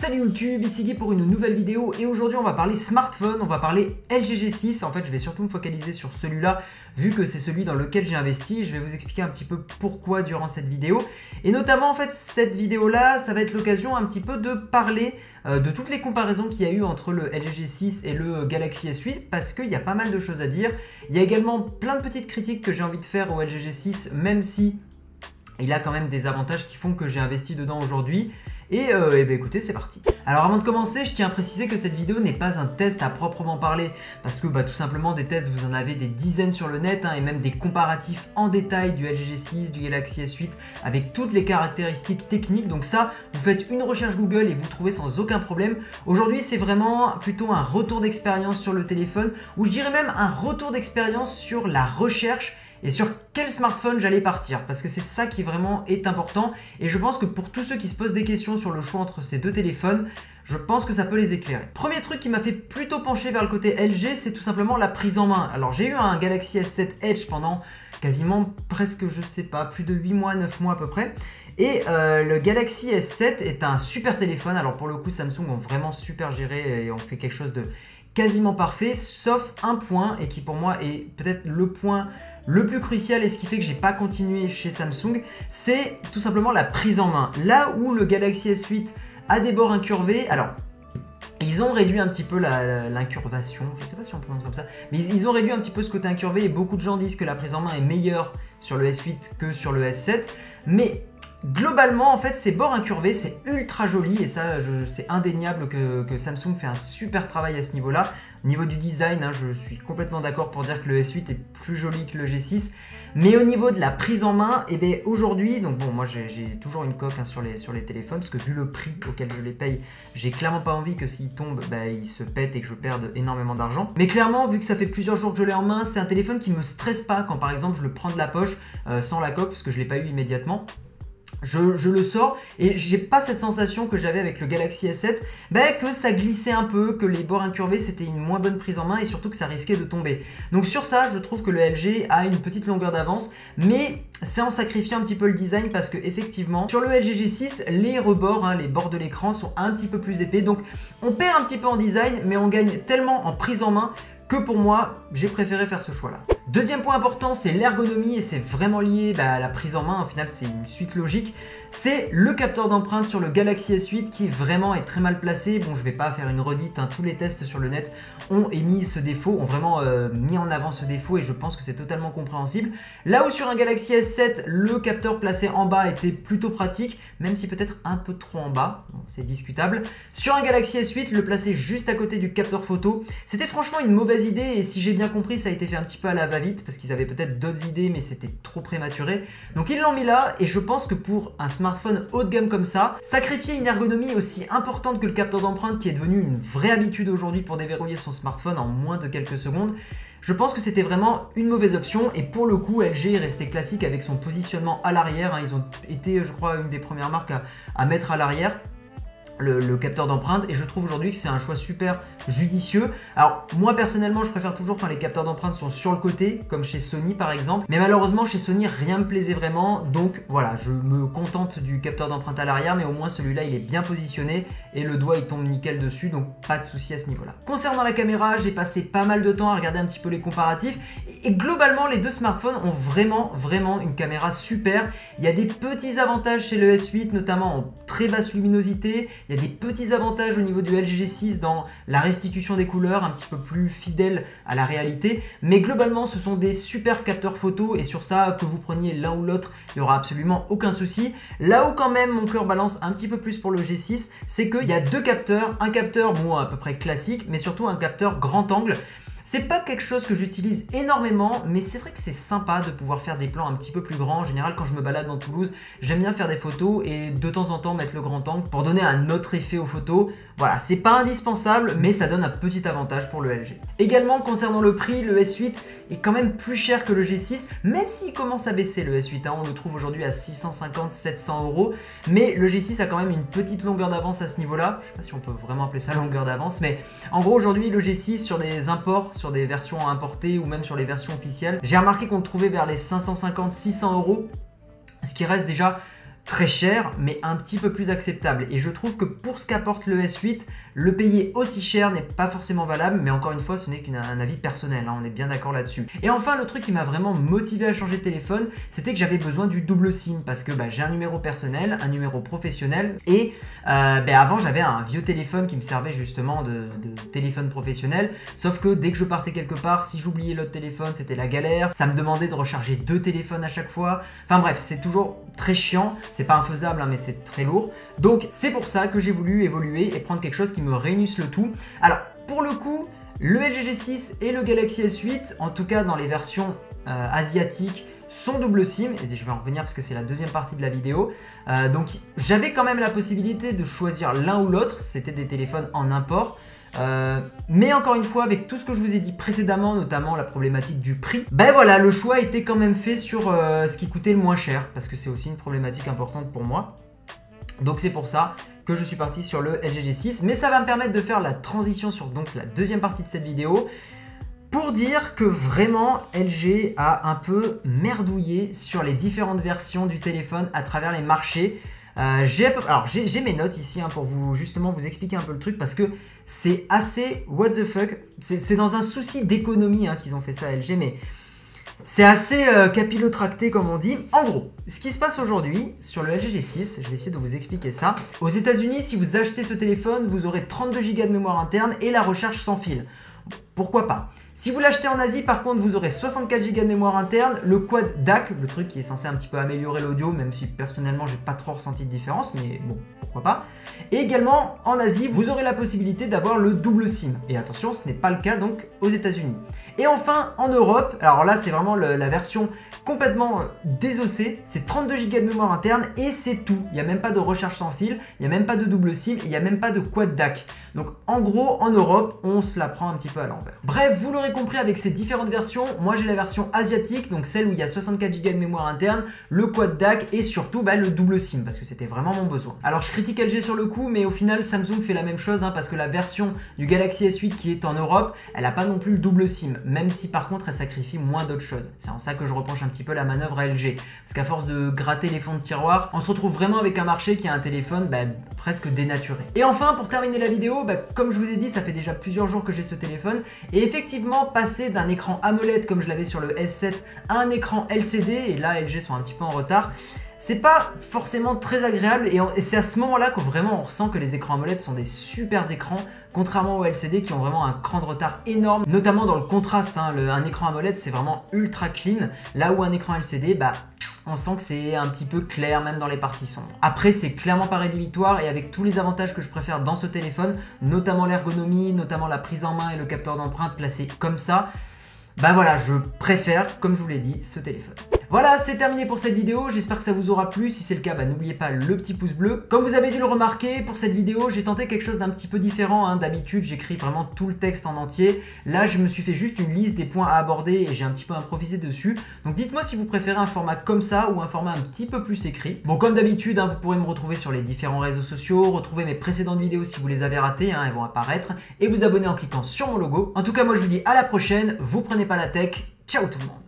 Salut YouTube, ici Guy pour une nouvelle vidéo et aujourd'hui on va parler smartphone, on va parler LG G6. En fait je vais surtout me focaliser sur celui-là vu que c'est celui dans lequel j'ai investi. Je vais vous expliquer un petit peu pourquoi durant cette vidéo. Et notamment en fait cette vidéo là ça va être l'occasion un petit peu de parler euh, de toutes les comparaisons qu'il y a eu entre le LG G6 et le Galaxy S8 parce qu'il y a pas mal de choses à dire. Il y a également plein de petites critiques que j'ai envie de faire au LG G6 même si il a quand même des avantages qui font que j'ai investi dedans aujourd'hui. Et, euh, eh ben, écoutez, c'est parti. Alors avant de commencer, je tiens à préciser que cette vidéo n'est pas un test à proprement parler, parce que bah, tout simplement des tests, vous en avez des dizaines sur le net, hein, et même des comparatifs en détail du LG G6, du Galaxy S8, avec toutes les caractéristiques techniques. Donc ça, vous faites une recherche Google et vous trouvez sans aucun problème. Aujourd'hui, c'est vraiment plutôt un retour d'expérience sur le téléphone, ou je dirais même un retour d'expérience sur la recherche et sur quel smartphone j'allais partir parce que c'est ça qui vraiment est important et je pense que pour tous ceux qui se posent des questions sur le choix entre ces deux téléphones, je pense que ça peut les éclairer. Premier truc qui m'a fait plutôt pencher vers le côté LG, c'est tout simplement la prise en main. Alors j'ai eu un Galaxy S7 Edge pendant quasiment presque, je sais pas, plus de 8 mois, 9 mois à peu près. Et euh, le Galaxy S7 est un super téléphone. Alors pour le coup, Samsung ont vraiment super géré et ont fait quelque chose de quasiment parfait, sauf un point, et qui pour moi est peut-être le point le plus crucial et ce qui fait que j'ai pas continué chez Samsung, c'est tout simplement la prise en main. Là où le Galaxy S8 a des bords incurvés, alors ils ont réduit un petit peu l'incurvation, je sais pas si on prononce comme ça, mais ils ont réduit un petit peu ce côté incurvé et beaucoup de gens disent que la prise en main est meilleure sur le S8 que sur le S7. Mais Globalement, en fait, ces bords incurvés, c'est ultra joli et ça, c'est indéniable que, Samsung fait un super travail à ce niveau-là. Au niveau du design, hein, je suis complètement d'accord pour dire que le S8 est plus joli que le G6. Mais au niveau de la prise en main, et eh bien aujourd'hui, donc bon, moi j'ai toujours une coque hein, sur, les, téléphones parce que vu le prix auquel je les paye, j'ai clairement pas envie que s'ils tombent, bah, ils se pètent et que je perde énormément d'argent. Mais clairement, vu que ça fait plusieurs jours que je l'ai en main, c'est un téléphone qui me stresse pas quand par exemple je le prends de la poche euh, sans la coque parce que je l'ai pas eu immédiatement. Je, le sors et j'ai pas cette sensation que j'avais avec le Galaxy S7 ben, que ça glissait un peu, que les bords incurvés c'était une moins bonne prise en main et surtout que ça risquait de tomber. Donc sur ça je trouve que le LG a une petite longueur d'avance mais c'est en sacrifiant un petit peu le design parce que effectivement sur le LG G6 les rebords, hein, les bords de l'écran sont un petit peu plus épais donc on perd un petit peu en design mais on gagne tellement en prise en main que pour moi, j'ai préféré faire ce choix-là. Deuxième point important, c'est l'ergonomie et c'est vraiment lié à la prise en main. Au final, c'est une suite logique c'est le capteur d'empreinte sur le Galaxy S8 qui vraiment est très mal placé. Bon, je vais pas faire une redite, hein. tous les tests sur le net ont émis ce défaut, ont vraiment euh, mis en avant ce défaut et je pense que c'est totalement compréhensible. Là où sur un Galaxy S7, le capteur placé en bas était plutôt pratique, même si peut-être un peu trop en bas, c'est discutable. Sur un Galaxy S8, le placer juste à côté du capteur photo, c'était franchement une mauvaise idée et si j'ai bien compris, ça a été fait un petit peu à la va-vite parce qu'ils avaient peut-être d'autres idées mais c'était trop prématuré. Donc ils l'ont mis là et je pense que pour un smartphone haut de gamme comme ça, sacrifier une ergonomie aussi importante que le capteur d'empreinte qui est devenu une vraie habitude aujourd'hui pour déverrouiller son smartphone en moins de quelques secondes, je pense que c'était vraiment une mauvaise option et pour le coup LG est resté classique avec son positionnement à l'arrière. Hein. Ils ont été je crois une des premières marques à mettre à l'arrière le, capteur d'empreinte et je trouve aujourd'hui que c'est un choix super judicieux. Alors moi personnellement je préfère toujours quand les capteurs d'empreinte sont sur le côté comme chez Sony par exemple mais malheureusement chez Sony rien me plaisait vraiment donc voilà je me contente du capteur d'empreinte à l'arrière mais au moins celui-là il est bien positionné et le doigt il tombe nickel dessus donc pas de souci à ce niveau là. Concernant la caméra j'ai passé pas mal de temps à regarder un petit peu les comparatifs et globalement les deux smartphones ont vraiment vraiment une caméra super. Il y a des petits avantages chez le S8 notamment en très basse luminosité il y a des petits avantages au niveau du LG G6 dans la restitution des couleurs, un petit peu plus fidèle à la réalité. Mais globalement, ce sont des super capteurs photo et sur ça, que vous preniez l'un ou l'autre, il n'y aura absolument aucun souci. Là où quand même mon cœur balance un petit peu plus pour le G6, c'est qu'il y a deux capteurs. Un capteur, bon, à peu près classique, mais surtout un capteur grand angle. C'est pas quelque chose que j'utilise énormément, mais c'est vrai que c'est sympa de pouvoir faire des plans un petit peu plus grands. En général, quand je me balade dans Toulouse, j'aime bien faire des photos et de temps en temps mettre le grand angle pour donner un autre effet aux photos. Voilà, c'est pas indispensable, mais ça donne un petit avantage pour le LG. Également, concernant le prix, le S8 est quand même plus cher que le G6, même s'il commence à baisser le S8. Hein. on le trouve aujourd'hui à 650-700 euros, mais le G6 a quand même une petite longueur d'avance à ce niveau-là. Je sais pas si on peut vraiment appeler ça longueur d'avance, mais en gros, aujourd'hui, le G6 sur des imports, sur des versions importées ou même sur les versions officielles, j'ai remarqué qu'on trouvait vers les 550-600 euros, ce qui reste déjà très cher, mais un petit peu plus acceptable. Et je trouve que pour ce qu'apporte le S8, le payer aussi cher n'est pas forcément valable, mais encore une fois, ce n'est qu'un avis personnel, hein, on est bien d'accord là-dessus. Et enfin, le truc qui m'a vraiment motivé à changer de téléphone, c'était que j'avais besoin du double SIM, parce que bah, j'ai un numéro personnel, un numéro professionnel, et euh, bah, avant j'avais un vieux téléphone qui me servait justement de, de, téléphone professionnel, sauf que dès que je partais quelque part, si j'oubliais l'autre téléphone, c'était la galère, ça me demandait de recharger deux téléphones à chaque fois, enfin bref, c'est toujours très chiant, c'est pas infaisable, hein, mais c'est très lourd. Donc c'est pour ça que j'ai voulu évoluer et prendre quelque chose qui me réunisse le tout. Alors pour le coup, le LG G6 et le Galaxy S8, en tout cas dans les versions euh, asiatiques, sont double SIM, et je vais en revenir parce que c'est la deuxième partie de la vidéo. Euh, donc j'avais quand même la possibilité de choisir l'un ou l'autre, c'était des téléphones en import. Euh, mais encore une fois, avec tout ce que je vous ai dit précédemment, notamment la problématique du prix, ben voilà, le choix était quand même fait sur euh, ce qui coûtait le moins cher, parce que c'est aussi une problématique importante pour moi. Donc c'est pour ça que je suis parti sur le LG G6, mais ça va me permettre de faire la transition sur donc la deuxième partie de cette vidéo, pour dire que vraiment LG a un peu merdouillé sur les différentes versions du téléphone à travers les marchés. Euh, j'ai, mes notes ici hein, pour vous justement vous expliquer un peu le truc parce que c'est assez what the fuck. C'est dans un souci d'économie hein, qu'ils ont fait ça à LG, mais c'est assez euh, capillotracté comme on dit. En gros, ce qui se passe aujourd'hui sur le LG G6, je vais essayer de vous expliquer ça. Aux États-Unis, si vous achetez ce téléphone, vous aurez 32 Go de mémoire interne et la recharge sans fil. Pourquoi pas? Si vous l'achetez en Asie, par contre, vous aurez 64 Go de mémoire interne, le quad DAC, le truc qui est censé un petit peu améliorer l'audio, même si personnellement j'ai pas trop ressenti de différence, mais bon, pourquoi pas. Et également, en Asie, vous aurez la possibilité d'avoir le double SIM. Et attention, ce n'est pas le cas donc aux États-Unis. Et enfin, en Europe, alors là, c'est vraiment la version complètement euh, désossée. C'est 32 Go de mémoire interne et c'est tout. Il n'y a même pas de recharge sans fil, il n'y a même pas de double SIM, il n'y a même pas de quad DAC. Donc en gros, en Europe, on se la prend un petit peu à l'envers. Bref, vous l'aurez compris avec ces différentes versions, moi j'ai la version asiatique, donc celle où il y a 64 Go de mémoire interne, le quad DAC et surtout bah, le double SIM parce que c'était vraiment mon besoin. Alors je critique LG sur le coup, mais au final Samsung fait la même chose hein, parce que la version du Galaxy S8 qui est en Europe, elle n'a pas non plus le double SIM, même si par contre elle sacrifie moins d'autres choses. C'est en ça que je reproche un petit peu la manœuvre à LG. Parce qu'à force de gratter les fonds de tiroir, on se retrouve vraiment avec un marché qui a un téléphone bah, presque dénaturé. Et enfin, pour terminer la vidéo, bah, comme je vous ai dit, ça fait déjà plusieurs jours que j'ai ce téléphone. Et effectivement, passer d'un écran AMOLED comme je l'avais sur le S7 à un écran LCD, et là LG sont un petit peu en retard, c'est pas forcément très agréable et, c'est à ce moment-là que vraiment ressent que les écrans AMOLED sont des super écrans contrairement aux LCD qui ont vraiment un cran de retard énorme, notamment dans le contraste. Hein. un écran AMOLED c'est vraiment ultra clean, là où un écran LCD, bah on sent que c'est un petit peu clair même dans les parties sombres. Après c'est clairement pas rédhibitoire et avec tous les avantages que je préfère dans ce téléphone, notamment l'ergonomie, notamment la prise en main et le capteur d'empreinte placé comme ça, bah voilà, je préfère, comme je vous l'ai dit, ce téléphone. Voilà, c'est terminé pour cette vidéo, j'espère que ça vous aura plu, si c'est le cas, bah, n'oubliez pas le petit pouce bleu. Comme vous avez dû le remarquer, pour cette vidéo, j'ai tenté quelque chose d'un petit peu différent, hein. d'habitude j'écris vraiment tout le texte en entier. Là, je me suis fait juste une liste des points à aborder et j'ai un petit peu improvisé dessus. Donc dites-moi si vous préférez un format comme ça ou un format un petit peu plus écrit. Bon, comme d'habitude, hein, vous pourrez me retrouver sur les différents réseaux sociaux, retrouver mes précédentes vidéos si vous les avez ratées, hein, elles vont apparaître, et vous abonner en cliquant sur mon logo. En tout cas, moi je vous dis à la prochaine, vous prenez pas la tech, ciao tout le monde